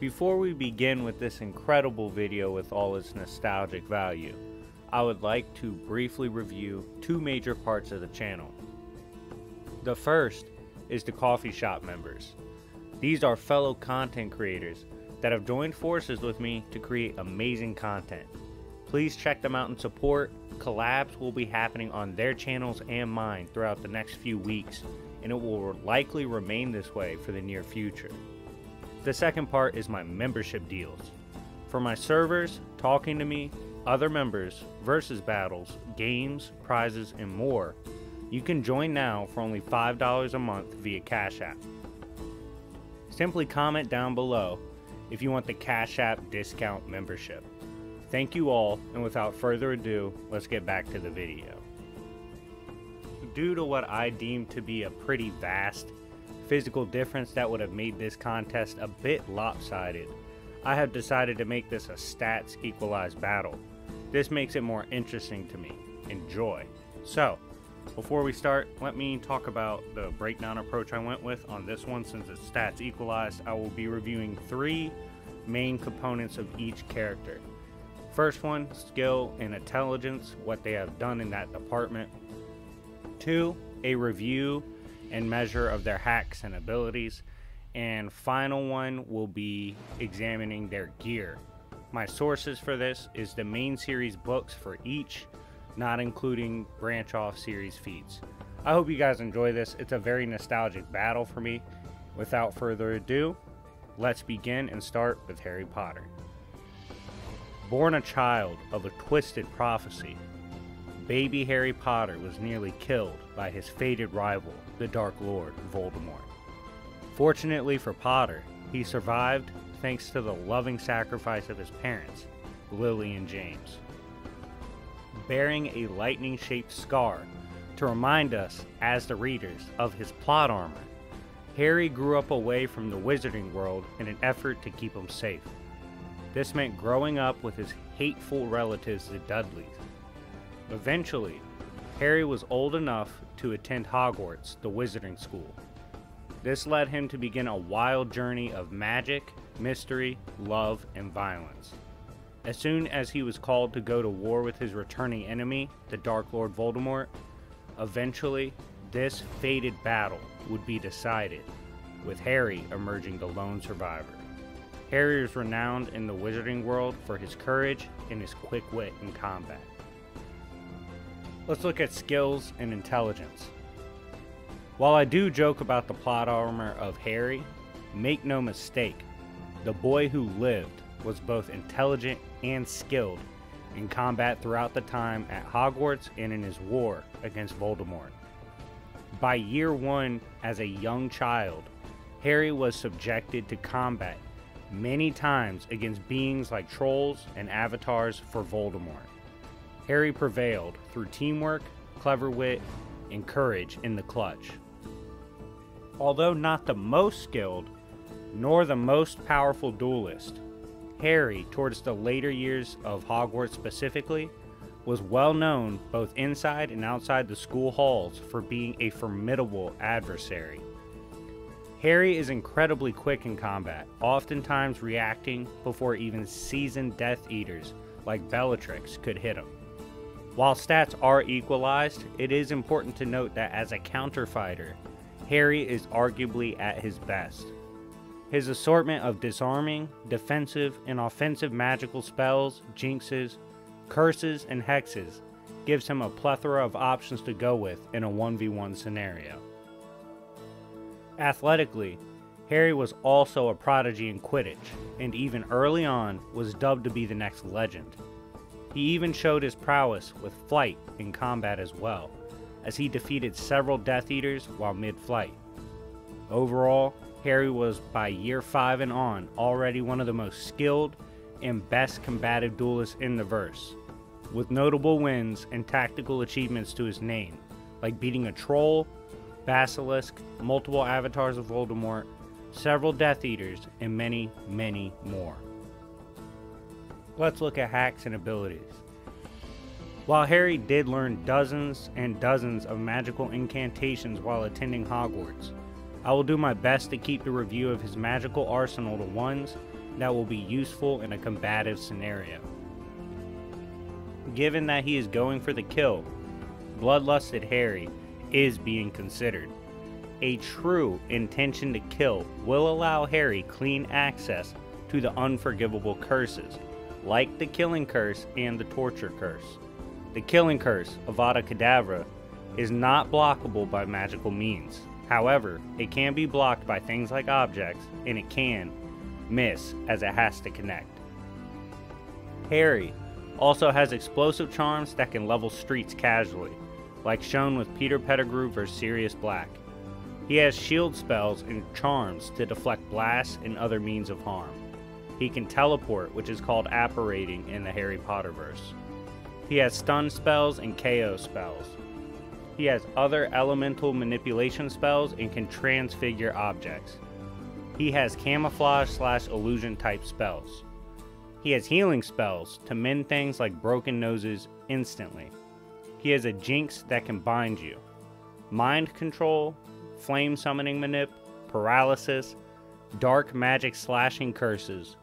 Before we begin with this incredible video with all its nostalgic value, I would like to briefly review two major parts of the channel. The first is the coffee shop members. These are fellow content creators that have joined forces with me to create amazing content. Please check them out and support. Collabs will be happening on their channels and mine throughout the next few weeks, and it will likely remain this way for the near future. The second part is my membership deals. For my servers, talking to me, other members, versus battles, games, prizes, and more, you can join now for only $5 a month via Cash App. Simply comment down below if you want the Cash App discount membership. Thank you all, and without further ado, let's get back to the video. Due to what I deem to be a pretty vast physical difference that would have made this contest a bit lopsided, I have decided to make this a stats equalized battle. This makes it more interesting to me. Enjoy. So, before we start, let me talk about the breakdown approach I went with on this one since it's stats equalized. I will be reviewing three main components of each character. First one, skill and intelligence, what they have done in that department. Two, a review and measure of their hacks and abilities. And final one will be examining their gear. My sources for this is the main series books for each, not including branch off series feeds. I hope you guys enjoy this. It's a very nostalgic battle for me. Without further ado, let's begin and start with Harry Potter. Born a child of a twisted prophecy, baby Harry Potter was nearly killed by his fated rival, the Dark Lord Voldemort. Fortunately for Potter, he survived thanks to the loving sacrifice of his parents, Lily and James. Bearing a lightning shaped scar to remind us, as the readers, of his plot armor, Harry grew up away from the wizarding world in an effort to keep him safe. This meant growing up with his hateful relatives, the Dudleys. Eventually, Harry was old enough to attend Hogwarts, the wizarding school. This led him to begin a wild journey of magic, mystery, love, and violence. As soon as he was called to go to war with his returning enemy, the Dark Lord Voldemort, eventually, this fated battle would be decided, with Harry emerging the lone survivor. Harry is renowned in the wizarding world for his courage and his quick wit in combat. Let's look at skills and intelligence. While I do joke about the plot armor of Harry, make no mistake, the boy who lived was both intelligent and skilled in combat throughout the time at Hogwarts and in his war against Voldemort. By year one, as a young child, Harry was subjected to combat many times against beings like trolls and avatars for Voldemort. Harry prevailed through teamwork, clever wit, and courage in the clutch. Although not the most skilled, nor the most powerful duelist, Harry, towards the later years of Hogwarts specifically, was well known both inside and outside the school halls for being a formidable adversary. Harry is incredibly quick in combat, oftentimes reacting before even seasoned Death Eaters like Bellatrix could hit him. While stats are equalized, it is important to note that as a counter fighter, Harry is arguably at his best. His assortment of disarming, defensive, and offensive magical spells, jinxes, curses, and hexes gives him a plethora of options to go with in a 1v1 scenario. Athletically, Harry was also a prodigy in Quidditch, and even early on was dubbed to be the next legend. He even showed his prowess with flight in combat as well, as he defeated several Death Eaters while mid flight. Overall, Harry was by year 5 and on already one of the most skilled and best combative duelists in the verse, with notable wins and tactical achievements to his name, like beating a troll, basilisk, multiple avatars of Voldemort, several Death Eaters, and many, many more. Let's look at hacks and abilities. While Harry did learn dozens and dozens of magical incantations while attending Hogwarts, I will do my best to keep the review of his magical arsenal to ones that will be useful in a combative scenario. Given that he is going for the kill, Bloodlusted Harry is being considered. A true intention to kill will allow Harry clean access to the unforgivable curses, like the Killing Curse and the Torture Curse. The Killing Curse, Avada Kedavra, is not blockable by magical means. However, it can be blocked by things like objects, and it can miss as it has to connect. Harry also has explosive charms that can level streets casually, like shown with Peter Pettigrew vs. Sirius Black. He has shield spells and charms to deflect blasts and other means of harm. He can teleport, which is called apparating in the Harry Potter verse. He has stun spells and KO spells. He has other elemental manipulation spells and can transfigure objects. He has camouflage slash illusion type spells. He has healing spells to mend things like broken noses instantly. He has a jinx that can bind you. Mind control, flame summoning manip, paralysis, dark magic slashing curses,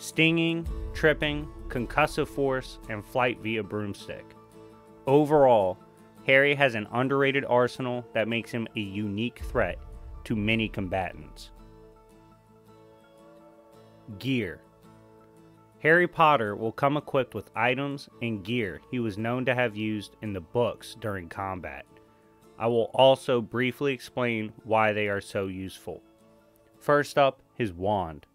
stinging, tripping, concussive force, and flight via broomstick. Overall, Harry has an underrated arsenal that makes him a unique threat to many combatants. Gear Harry Potter will come equipped with items and gear he was known to have used in the books during combat. I will also briefly explain why they are so useful. First up, his wand.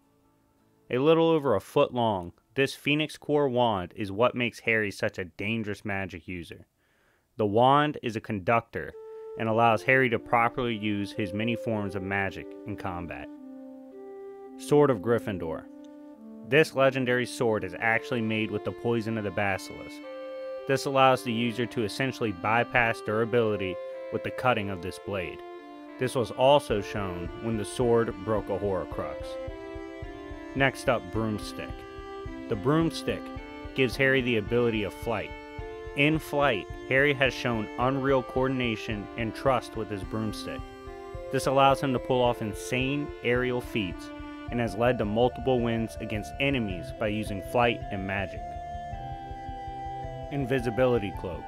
A little over a foot long, this Phoenix Core wand is what makes Harry such a dangerous magic user. The wand is a conductor and allows Harry to properly use his many forms of magic in combat. Sword of Gryffindor. This legendary sword is actually made with the poison of the basilisk. This allows the user to essentially bypass durability with the cutting of this blade. This was also shown when the sword broke a Horcrux. Next up, Broomstick. The Broomstick gives Harry the ability of flight. In flight, Harry has shown unreal coordination and trust with his broomstick. This allows him to pull off insane aerial feats and has led to multiple wins against enemies by using flight and magic. Invisibility Cloak.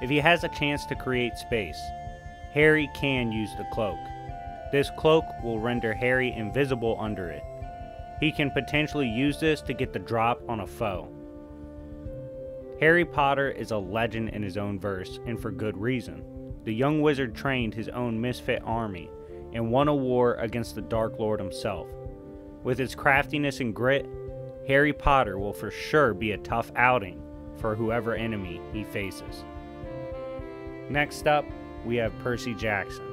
If he has a chance to create space, Harry can use the cloak. This cloak will render Harry invisible under it. He can potentially use this to get the drop on a foe. Harry Potter is a legend in his own verse, and for good reason. The young wizard trained his own misfit army and won a war against the Dark Lord himself. With his craftiness and grit, Harry Potter will for sure be a tough outing for whoever enemy he faces. Next up, we have Percy Jackson.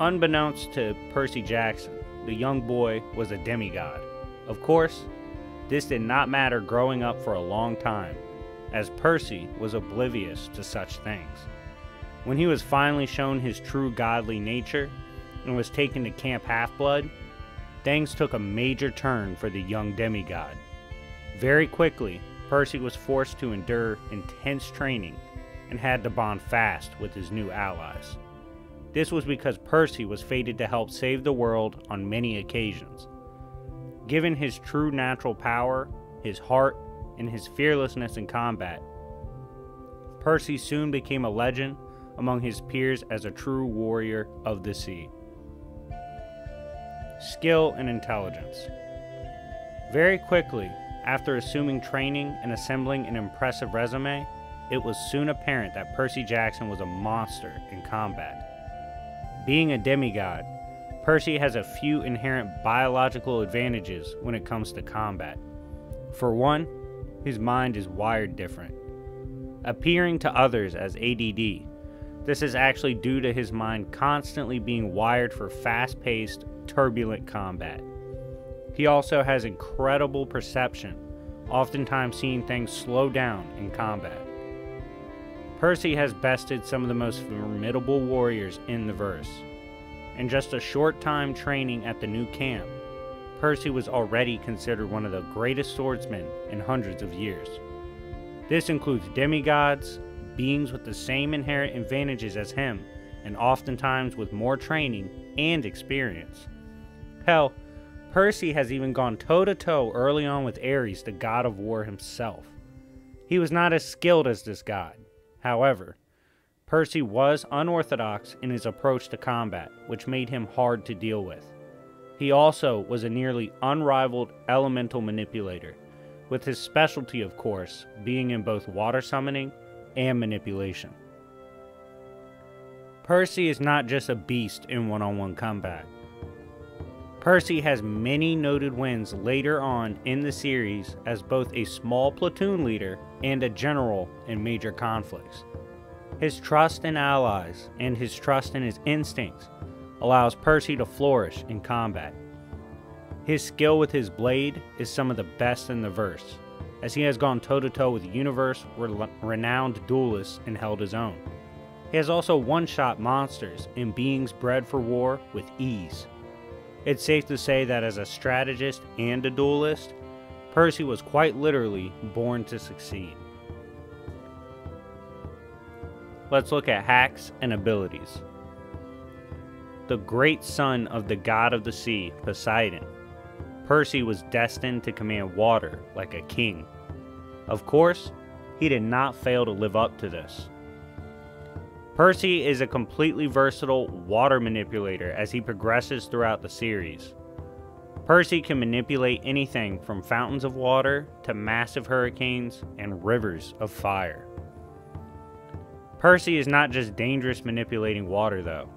Unbeknownst to Percy Jackson, the young boy was a demigod. Of course, this did not matter growing up for a long time, as Percy was oblivious to such things. When he was finally shown his true godly nature and was taken to Camp Half Blood, things took a major turn for the young demigod. Very quickly, Percy was forced to endure intense training and had to bond fast with his new allies. This was because Percy was fated to help save the world on many occasions. Given his true natural power, his heart, and his fearlessness in combat, Percy soon became a legend among his peers as a true warrior of the sea. Skill and intelligence. Very quickly, after assuming training and assembling an impressive resume, it was soon apparent that Percy Jackson was a monster in combat. Being a demigod, Percy has a few inherent biological advantages when it comes to combat. For one, his mind is wired different. Appearing to others as ADD, this is actually due to his mind constantly being wired for fast paced, turbulent combat. He also has incredible perception, oftentimes seeing things slow down in combat. Percy has bested some of the most formidable warriors in the verse. In just a short time training at the new camp, Percy was already considered one of the greatest swordsmen in hundreds of years. This includes demigods, beings with the same inherent advantages as him, and oftentimes with more training and experience. Hell, Percy has even gone toe to toe early on with Ares, the god of war himself. He was not as skilled as this god. However, Percy was unorthodox in his approach to combat, which made him hard to deal with. He also was a nearly unrivaled elemental manipulator, with his specialty, of course, being in both water summoning and manipulation. Percy is not just a beast in one on one combat. Percy has many noted wins later on in the series as both a small platoon leader and a general in major conflicts. His trust in allies and his trust in his instincts allows Percy to flourish in combat. His skill with his blade is some of the best in the verse, as he has gone toe to toe with universe renowned duelists and held his own. He has also one shot monsters and beings bred for war with ease. It's safe to say that as a strategist and a duelist, Percy was quite literally born to succeed. Let's look at hacks and abilities. The great son of the god of the sea, Poseidon, Percy was destined to command water like a king. Of course, he did not fail to live up to this. Percy is a completely versatile water manipulator as he progresses throughout the series. Percy can manipulate anything from fountains of water to massive hurricanes and rivers of fire. Percy is not just dangerous manipulating water, though.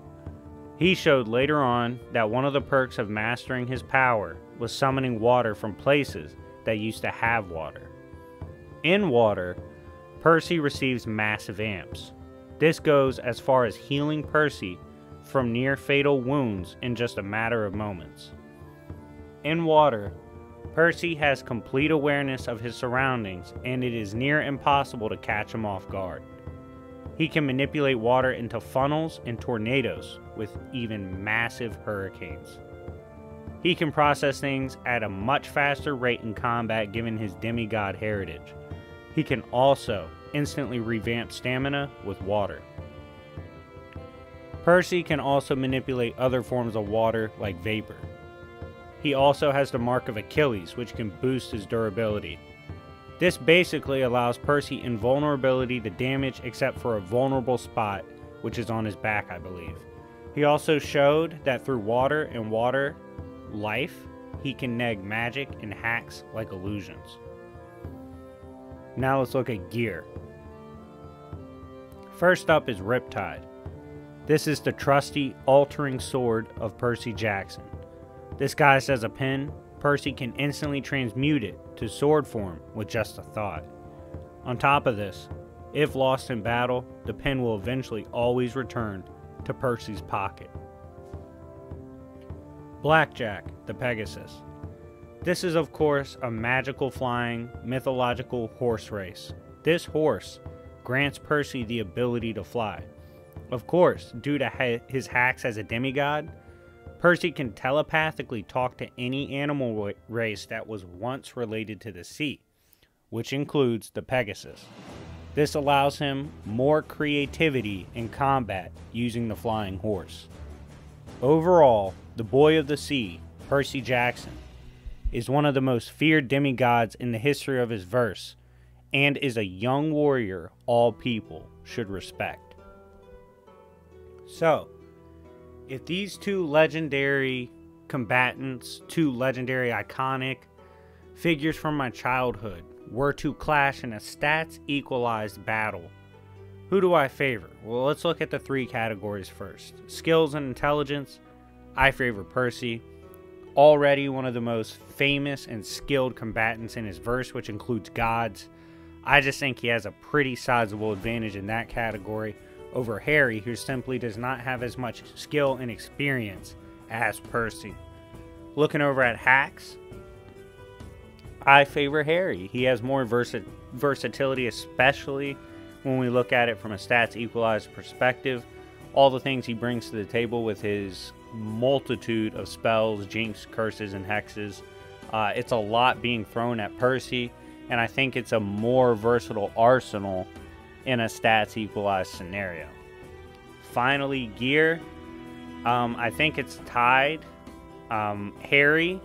He showed later on that one of the perks of mastering his power was summoning water from places that used to have water. In water, Percy receives massive amps, this goes as far as healing Percy from near fatal wounds in just a matter of moments. In water, Percy has complete awareness of his surroundings and it is near impossible to catch him off guard. He can manipulate water into funnels and tornadoes with even massive hurricanes. He can process things at a much faster rate in combat given his demigod heritage. He can also instantly revamp stamina with water. Percy can also manipulate other forms of water like vapor. He also has the Mark of Achilles, which can boost his durability. This basically allows Percy invulnerability to damage except for a vulnerable spot, which is on his back, I believe. He also showed that through water and water life, he can neg magic and hacks like illusions. Now let's look at gear. First up is Riptide. This is the trusty altering sword of Percy Jackson. Disguised as a pen, Percy can instantly transmute it to sword form with just a thought. On top of this, if lost in battle, the pen will eventually always return to Percy's pocket. Blackjack, the Pegasus. This is, of course, a magical flying, mythological horse race. This horse grants Percy the ability to fly. Of course, due to ha- his hacks as a demigod, Percy can telepathically talk to any animal race that was once related to the sea, which includes the Pegasus. This allows him more creativity in combat using the flying horse. Overall, the Boy of the Sea, Percy Jackson, is one of the most feared demigods in the history of his verse and is a young warrior all people should respect. So, if these two legendary combatants, two legendary iconic figures from my childhood, were to clash in a stats equalized battle, who do I favor? Well, let's look at the three categories first skills and intelligence. I favor Percy. Already one of the most famous and skilled combatants in his verse, which includes gods, I just think he has a pretty sizable advantage in that category over Harry, who simply does not have as much skill and experience as Percy. Looking over at hacks, I favor Harry. He has more versi- versatility, especially when we look at it from a stats equalized perspective. All the things he brings to the table with his multitude of spells, jinx, curses, and hexes. Uh, it's a lot being thrown at Percy and I think it's a more versatile arsenal in a stats equalized scenario. Finally, gear. Um, I think it's tied. Um, Harry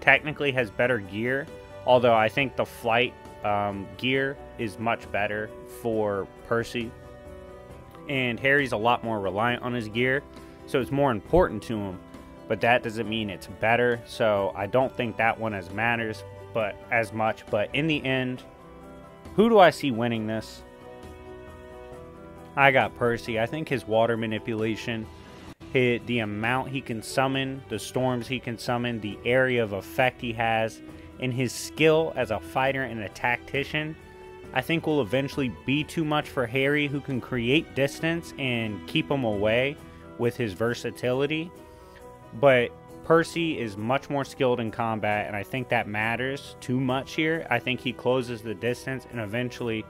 technically has better gear, although I think the flight um, gear is much better for Percy. And Harry's a lot more reliant on his gear, so it's more important to him. But that doesn't mean it's better, so I don't think that one as matters, but as much. But in the end, who do I see winning this? I got Percy. I think his water manipulation, hit the amount he can summon, the storms he can summon, the area of effect he has, and his skill as a fighter and a tactician, I think will eventually be too much for Harry, who can create distance and keep him away with his versatility. But Percy is much more skilled in combat, and I think that matters too much here. I think he closes the distance and eventually,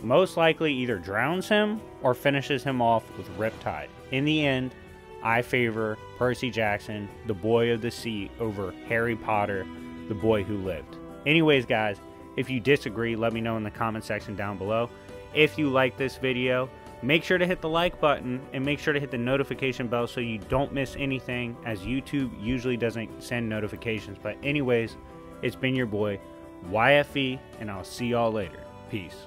most likely, either drowns him or finishes him off with Riptide. In the end, I favor Percy Jackson, the boy of the sea, over Harry Potter, the boy who lived. Anyways, guys, if you disagree, let me know in the comment section down below. If you like this video, make sure to hit the like button and make sure to hit the notification bell so you don't miss anything as YouTube usually doesn't send notifications. But anyways, it's been your boy, YFV, and I'll see y'all later. Peace.